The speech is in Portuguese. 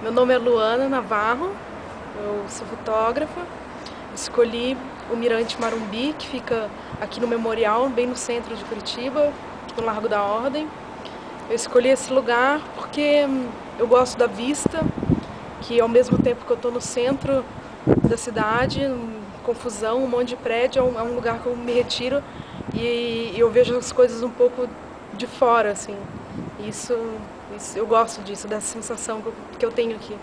Meu nome é Luana Navarro, eu sou fotógrafa. Escolhi o Mirante Marumbi, que fica aqui no Memorial, bem no centro de Curitiba, no Largo da Ordem. Eu escolhi esse lugar porque hum, eu gosto da vista, que ao mesmo tempo que eu estou no centro da cidade, confusão, um monte de prédio, é um, é lugar que eu me retiro e eu vejo as coisas um pouco de fora, assim. Isso, isso, eu gosto disso, dessa sensação que eu, que eu tenho aqui.